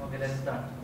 Okay, let's start.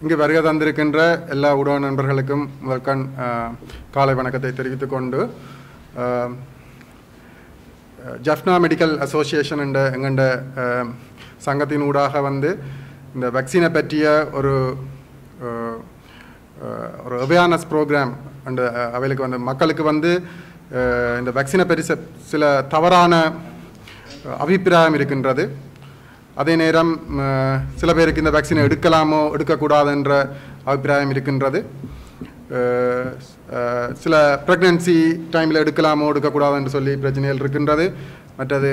இங்கு வருகை தந்திருக்கின்ற எல்லா ஊடக நண்பர்களுக்கும் முதற்கண் காலை வணக்கத்தை தெரிவித்து கொண்டு ஜஃப்னா மெடிக்கல் அசோசியேஷன் என்ற எங்கண்ட சங்கத்தின் ஊடாக வந்து இந்த வேக்சினை பற்றிய ஒரு ஒரு அவேர்னஸ் ப்ரோக்ராம் அண்டு அவைகளுக்கு வந்து மக்களுக்கு வந்து இந்த வேக்சினை பற்றி சில தவறான அபிப்பிராயம் இருக்கின்றது. அதே நேரம் சில பேருக்கு இந்த வேக்சினை எடுக்கலாமோ எடுக்கக்கூடாது என்ற அபிப்பிராயம் இருக்கின்றது. சில ப்ரெக்னன்சி டைமில் எடுக்கலாமோ எடுக்கக்கூடாது என்று சொல்லி பிரச்சனைகள் இருக்கின்றது. மற்றது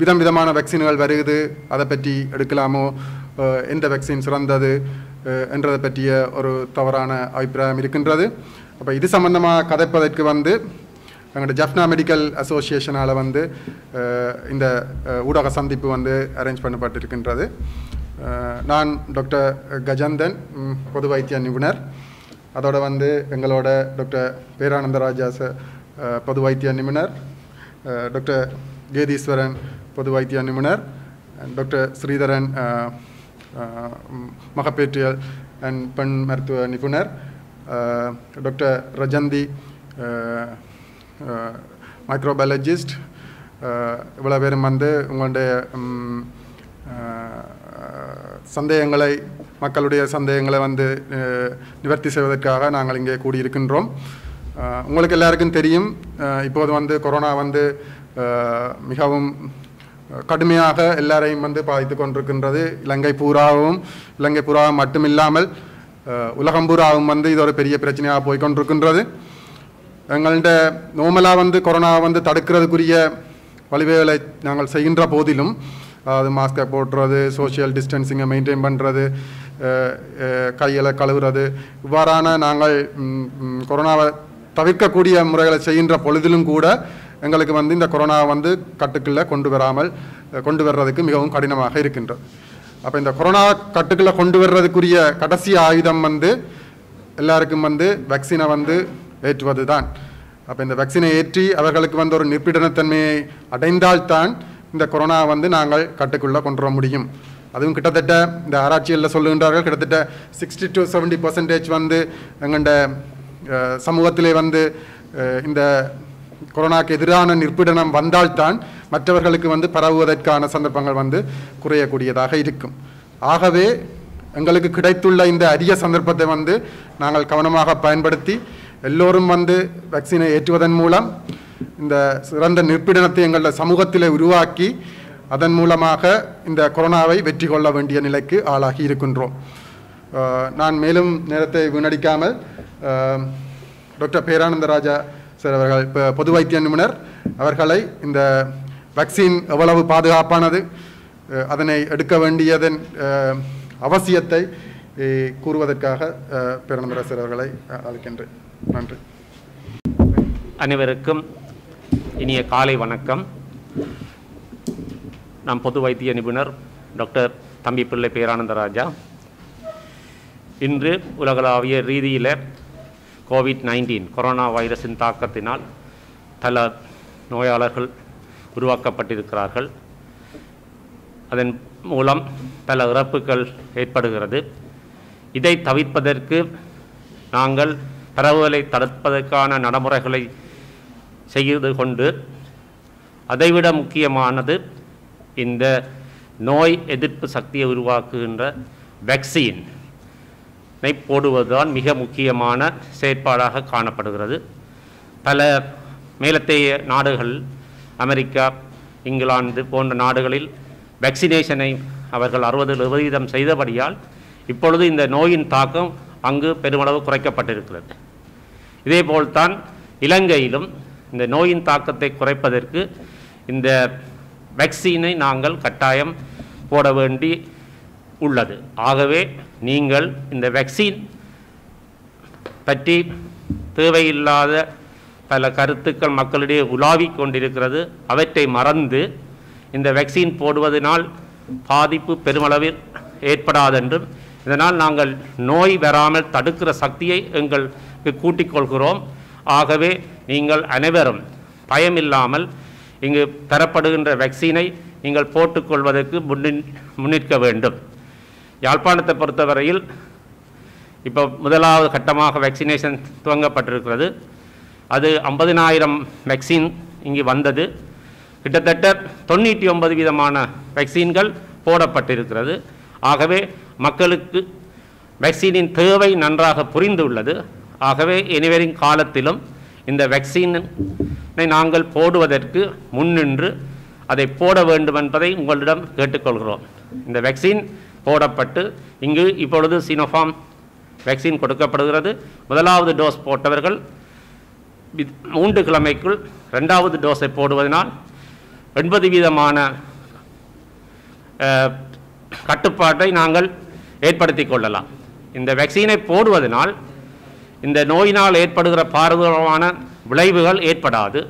விதம் விதமான வேக்சின்கள் வருகுது அதை பற்றி எடுக்கலாமோ எந்த வேக்சின் சிறந்தது என்றதை பற்றிய ஒரு தவறான அபிப்பிராயம் இருக்கின்றது. அப்போ இது சம்பந்தமாக கதைப்பதற்கு வந்து எங்களோட ஜப்னா மெடிக்கல் அசோசியேஷனால் வந்து இந்த ஊடக சந்திப்பு வந்து அரேஞ்ச் பண்ணப்பட்டிருக்கின்றது. நான் டாக்டர் கஜந்தன் பொது வைத்திய நிபுணர். அதோட வந்து எங்களோட டாக்டர் பேரானந்தராஜா பொது வைத்திய நிபுணர். டாக்டர் கேதீஸ்வரன் பொது வைத்திய நிபுணர். டாக்டர் ஸ்ரீதரன் மகப்பேற்றியல் அண்ட் பெண் மருத்துவ நிபுணர். டாக்டர் ரஜந்தி மைக்ரோபயாலஜிஸ்ட் இவ்வளோ பேரும் வந்து உங்களுடைய சந்தேகங்களை மக்களுடைய சந்தேகங்களை வந்து நிவர்த்தி செய்வதற்காக நாங்கள் இங்கே கூடியிருக்கின்றோம். உங்களுக்கு எல்லாருக்கும் தெரியும் இப்போது வந்து கொரோனா வந்து மிகவும் கடுமையாக எல்லாரையும் வந்து பாதித்து கொண்டிருக்கின்றது. இலங்கை பூராவும் இலங்கை பூராவும் மட்டுமில்லாமல் உலகம் பூராவும் வந்து இது ஒரு பெரிய பிரச்சனையாக போய்கொண்டிருக்கின்றது எங்கள்ட நோமலாக வந்து கொரோனா வந்து தடுக்கிறதுக்குரிய வழிவேலை நாங்கள் செய்கின்ற போதிலும் அதாவது மாஸ்கை போடுறது சோஷியல் டிஸ்டன்சிங்கை மெயின்டைன் பண்ணுறது கையில் கழுவுறது இவ்வாறான நாங்கள் கொரோனாவை தவிர்க்கக்கூடிய முறைகளை செய்கின்ற பொழுதிலும் கூட எங்களுக்கு வந்து இந்த கொரோனா வந்து கட்டுக்குள்ளே கொண்டு வராமல் கொண்டு வர்றதுக்கு மிகவும் கடினமாக இருக்கின்றது. அப்போ இந்த கொரோனா கட்டுக்குள்ளே கொண்டு வர்றதுக்குரிய கடைசி ஆயுதம் வந்து எல்லாருக்கும் வந்து வேக்சினை வந்து ஏற்றுவது தான் அப்போ இந்த வேக்சினை ஏற்றி அவர்களுக்கு வந்து ஒரு நிற்பிடனத்தன்மையை அடைந்தால்தான் இந்த கொரோனா வந்து நாங்கள் கட்டுக்குள்ளே கொண்டு வர முடியும். அதுவும் கிட்டத்தட்ட இந்த ஆராய்ச்சிகளில் சொல்லுகின்றார்கள் கிட்டத்தட்ட சிக்ஸ்டி டு செவன்டி பர்சன்டேஜ் வந்து எங்கண்ட சமூகத்திலே வந்து இந்த கொரோனாக்கு எதிரான நிற்பிடனம் வந்தால்தான் மற்றவர்களுக்கு வந்து பரவுவதற்கான சந்தர்ப்பங்கள் வந்து குறையக்கூடியதாக இருக்கும். ஆகவே எங்களுக்கு கிடைத்துள்ள இந்த அரிய சந்தர்ப்பத்தை வந்து நாங்கள் கவனமாக பயன்படுத்தி எல்லோரும் வந்து வேக்சினை ஏற்றுவதன் மூலம் இந்த சிறந்த நிற்பிடனத்தை எங்கள சமூகத்தில் உருவாக்கி அதன் மூலமாக இந்த கொரோனாவை வெற்றி கொள்ள வேண்டிய நிலைக்கு ஆளாகி இருக்கின்றோம். நான் மேலும் நேரத்தை வீணடிக்காமல் அஹ், டாக்டர் பேரானந்தராஜா சார் அவர்கள் இப்போ பொது வைத்திய நிபுணர் அவர்களை இந்த வேக்சின் எவ்வளவு பாதுகாப்பானது அதனை எடுக்க வேண்டியதன் அவசியத்தை கூறுவதற்காக அஹ், பேரானந்தராஜ் அவர்களை அழைக்கின்றேன். நன்றி. அனைவருக்கும் இனிய காலை வணக்கம். நம் பொது வைத்திய நிபுணர் டாக்டர் தம்பி பிள்ளை பேரானந்தராஜா. இன்று உலகளாவிய ரீதியில் கோவிட் நைன்டீன் கொரோனா வைரஸின் தாக்கத்தினால் பல நோயாளர்கள் உருவாக்கப்பட்டிருக்கிறார்கள். அதன் மூலம் பல இறப்புகள் ஏற்படுகிறது. இதை தவிர்ப்பதற்கு நாங்கள் பரவுதலை தடுப்பதற்கான நடைமுறைகளை செய்து கொண்டு அதைவிட முக்கியமானது இந்த நோய் எதிர்ப்பு சக்தியை உருவாக்குகின்ற வேக்சின் போடுவதுதான் மிக முக்கியமான செயற்பாடாக காணப்படுகிறது. பல மேலத்தைய நாடுகள் அமெரிக்கா இங்கிலாந்து போன்ற நாடுகளில் வேக்சினேஷனை அவர்கள் அறுபது சதவீதம் செய்தபடியால் இப்பொழுது இந்த நோயின் தாக்கம் அங்கு பெருமளவு குறைக்கப்பட்டிருக்கிறது. இதேபோல்தான் இலங்கையிலும் இந்த நோயின் தாக்கத்தை குறைப்பதற்கு இந்த வேக்சினை நாங்கள் கட்டாயம் போட வேண்டி உள்ளது. ஆகவே நீங்கள் இந்த வேக்சின் பற்றி தேவையில்லாத பல கருத்துக்கள் மக்களிடையே உலாவிக் கொண்டிருக்கிறது. அவற்றை மறந்து இந்த வேக்சின் போடுவதனால் பாதிப்பு பெருமளவில் ஏற்படாதென்றும் இதனால் நாங்கள் நோய் வராமல் தடுக்கிற சக்தியை எங்கள் கூட்டிக் கொள்கிறோம். ஆகவே நீங்கள் அனைவரும் பயமில்லாமல் இங்கு தரப்படுகின்ற வேக்சினை நீங்கள் போட்டுக்கொள்வதற்கு முன்னின் முன்னிற்க வேண்டும். யாழ்ப்பாணத்தை பொறுத்தவரையில் இப்போ முதலாவது கட்டமாக வேக்சினேஷன் துவங்கப்பட்டிருக்கிறது. அது ஐம்பதினாயிரம் வேக்சின் இங்கு வந்தது. கிட்டத்தட்ட தொண்ணூற்றி ஒன்பது விதமான வேக்சின்கள் போடப்பட்டிருக்கிறது. ஆகவே மக்களுக்கு வேக்சினின் தேவை நன்றாக புரிந்துள்ளது. ஆகவே இனிவரும் காலத்திலும் இந்த வேக்சினை நாங்கள் போடுவதற்கு முன்னின்று அதை போட வேண்டும் என்பதை உங்களிடம் கேட்டுக்கொள்கிறோம். இந்த வேக்சின் போடப்பட்டு இங்கு இப்பொழுது சினோஃபார்ம் வேக்சின் கொடுக்கப்படுகிறது. முதலாவது டோஸ் போட்டவர்கள் மூன்று கிழமைக்குள் ரெண்டாவது டோஸை போடுவதனால் எண்பது வீதமான கட்டுப்பாட்டை நாங்கள் ஏற்படுத்திக் கொள்ளலாம். இந்த வேக்சினை போடுவதனால் இந்த நோயினால் ஏற்படுகிற பாரதூரமான விளைவுகள் ஏற்படாது.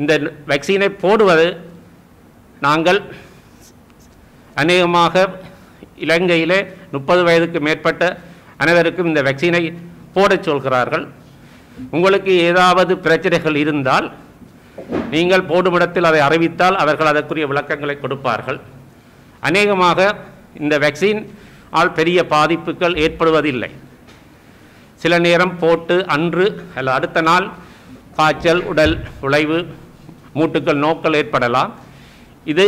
இந்த வேக்சினை போடுவது நாங்கள் அநேகமாக இலங்கையிலே முப்பது வயதுக்கு மேற்பட்ட அனைவருக்கும் இந்த வேக்சினை போடச் சொல்கிறார்கள். உங்களுக்கு ஏதாவது பிரச்சனைகள் இருந்தால் நீங்கள் போடும் இடத்தில் அதை அறிவித்தால் அவர்கள் அதற்குரிய விளக்கங்களை கொடுப்பார்கள். அநேகமாக இந்த வேக்சின் ஆல் பெரிய பாதிப்புகள் ஏற்படுவதில்லை. சில நேரம் போட்டு அன்று அல்லது அடுத்த நாள் காய்ச்சல் உடல் உழைவு மூட்டுக்கள் நோக்கள் ஏற்படலாம். இது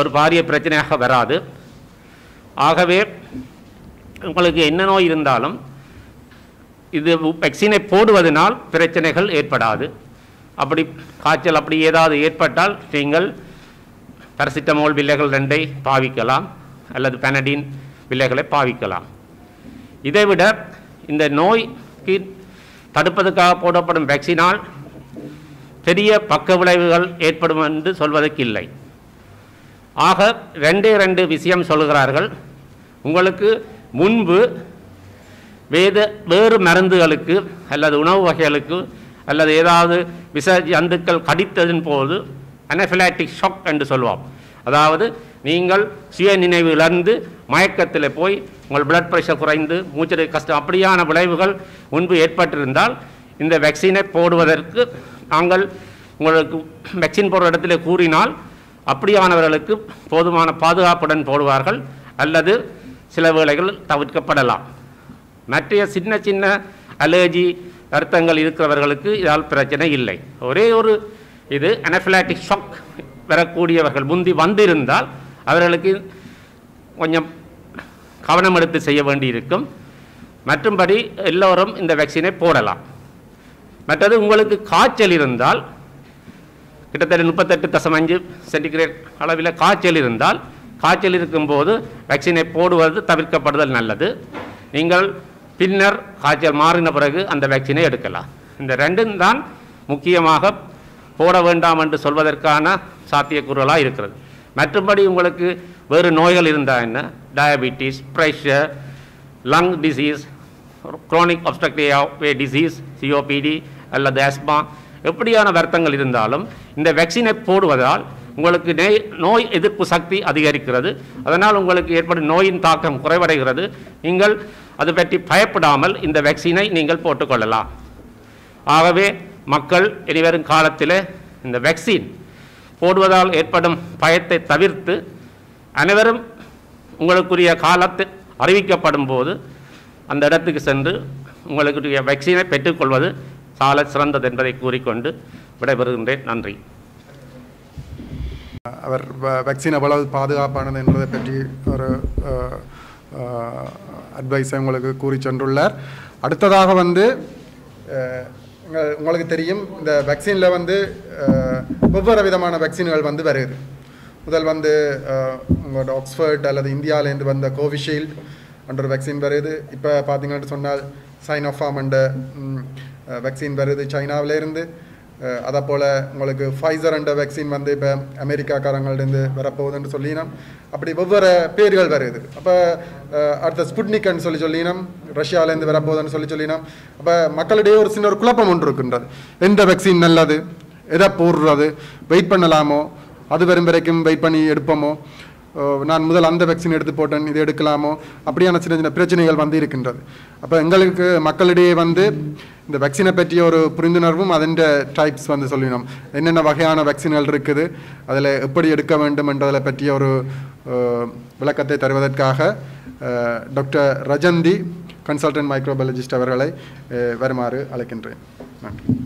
ஒரு பாரிய பிரச்சனையாக வராது. ஆகவே உங்களுக்கு என்ன நோய் இருந்தாலும் இது வெக்சினை போடுவதனால் பிரச்சனைகள் ஏற்படாது. அப்படி காய்ச்சல் அப்படி ஏதாவது ஏற்பட்டால் நீங்கள் பேரசிட்டமோல் வில்லைகள் ரெண்டை பாவிக்கலாம் அல்லது பெனடின் வில்லைகளை பாவிக்கலாம். இதைவிட இந்த நோய்க்கு தடுப்பதற்காக போடப்படும் வேக்சினால் பெரிய பக்க விளைவுகள் ஏற்படும் என்று சொல்வதற்கு இல்லை. ஆக ரெண்டே ரெண்டு விஷயம் சொல்கிறார்கள். உங்களுக்கு முன்பு வேத வேறு மருந்துகளுக்கு அல்லது உணவு வகைகளுக்கு அல்லது ஏதாவது விச ஜந்துக்கள் கடித்ததின் போது அனஃபிலாட்டிக் ஷாக் என்று சொல்லுவோம் அதாவது நீங்கள் சுய நினைவு இழந்து மயக்கத்தில் போய் உங்கள் பிளட் ப்ரெஷர் குறைந்து மூச்சடை கஷ்டம் அப்படியான விளைவுகள் முன்பு ஏற்பட்டிருந்தால் இந்த வேக்சினை போடுவதற்கு நாங்கள் உங்களுக்கு வேக்சின் போடுற இடத்துல கூறினால் அப்படியானவர்களுக்கு போதுமான பாதுகாப்புடன் போடுவார்கள் அல்லது சில வேளைகள் தவிர்க்கப்படலாம். மற்ற சின்ன சின்ன அலர்ஜி வருத்தங்கள் இருக்கிறவர்களுக்கு இதால் பிரச்சனை இல்லை. ஒரே ஒரு இது அனஃபிலாட்டிக் ஷாக் வரக்கூடியவர்கள் முந்தி வந்திருந்தால் அவர்களுக்கு கொஞ்சம் கவனம் எடுத்து செய்ய வேண்டியிருக்கும். மற்றும்படி எல்லோரும் இந்த வேக்சினை போடலாம். மற்றது உங்களுக்கு காய்ச்சல் இருந்தால் கிட்டத்தட்ட முப்பத்தெட்டு தசம் அஞ்சு சென்டிகிரேட் அளவில் காய்ச்சல் இருந்தால் காய்ச்சல் இருக்கும்போது வேக்சினை போடுவது தவிர்க்கப்படுதல் நல்லது. நீங்கள் பின்னர் காய்ச்சல் மாறின பிறகு அந்த வேக்சினை எடுக்கலாம். இந்த ரெண்டும் தான் முக்கியமாக போட வேண்டாம் என்று சொல்வதற்கான சாத்தியக்கூறுகளாக இருக்கிறது. மற்றபடி உங்களுக்கு வேறு நோய்கள் இருந்தால் என்ன? Diabetes pressure lung disease chronic obstructive disease COPD அல்லது அஸ்மா எப்படியான வருத்தங்கள் இருந்தாலும் இந்த வேக்சினை போடுவதால் உங்களுக்கு நெய் நோய் எதிர்ப்பு சக்தி அதிகரிக்கிறது. அதனால் உங்களுக்கு ஏற்படும் நோயின் தாக்கம் குறைவடைகிறது. நீங்கள் அது பற்றி பயப்படாமல் இந்த வேக்சினை நீங்கள் போட்டுக்கொள்ளலாம். ஆகவே மக்கள் இனிவரும் காலத்தில் இந்த வேக்சின் போடுவதால் ஏற்படும் பயத்தை தவிர்த்து அனைவரும் உங்களுக்குரிய காலத்தில் அறிவிக்கப்படும் போது அந்த இடத்துக்கு சென்று உங்களுக்குரிய வேக்சினை பெற்றுக்கொள்வது சால சிறந்தது என்பதை கூறிக்கொண்டு விடைபெறுகின்றேன். நன்றி. அவர் வேக்சின் எவ்வளவு பாதுகாப்பானது என்பதை பற்றி ஒரு அட்வைஸை உங்களுக்கு கூறி சென்றுள்ளார். அடுத்ததாக வந்து உங்களுக்கு தெரியும் இந்த வேக்சினில் வந்து வெவ்வேறு விதமான வேக்சின்கள் வந்து வருது முதல் வந்து உங்களோட ஆக்ஸ்ஃபர்ட் அல்லது இந்தியாவிலேருந்து வந்த கோவிஷீல்டு என்ற ஒரு வேக்சின் வருது. இப்போ பார்த்தீங்கன்னு சொன்னால் சைனோஃபாம் என்ற வேக்சின் வருது சைனாவிலேருந்து. அதை போல் உங்களுக்கு ஃபைசர் என்ற வேக்சின் வந்து இப்போ அமெரிக்காக்காரங்கள்டேருந்து வரப்போகுதுன்னு சொல்லினோம். அப்படி ஒவ்வொரு பேர்கள் வருது. அப்போ அடுத்த ஸ்புட்னிக்னு சொல்லி சொல்லினோம். ரஷ்யாவிலேருந்து வரப்போகுதுன்னு சொல்லி சொல்லினோம். அப்போ மக்களிடையே ஒரு சின்ன ஒரு குழப்பம் ஒன்று இருக்கின்றது. எந்த வேக்சின் நல்லது? எதை போடுறது? வெயிட் பண்ணலாமோ? அது வரும் வரைக்கும் வெயிட் பண்ணி எடுப்போமோ? நான் முதல் அந்த வேக்சின் எடுத்து போட்டேன் இது எடுக்கலாமோ? அப்படியான சின்ன சின்ன பிரச்சனைகள் வந்து இருக்கின்றது. அப்போ எங்களுக்கு மக்களிடையே வந்து இந்த வேக்சினை பற்றிய ஒரு புரிந்துணர்வும் அதன் டைப்ஸ் வந்து சொல்லினோம். என்னென்ன வகையான வேக்சின்கள் இருக்குது? அதில் எப்படி எடுக்க வேண்டும் என்றதை பற்றிய ஒரு விளக்கத்தை தருவதற்காக டாக்டர் ரஜந்தி கன்சல்டன்ட் மைக்ரோபயாலஜிஸ்ட் அவர்களை வருமாறு அழைக்கின்றேன். நன்றி.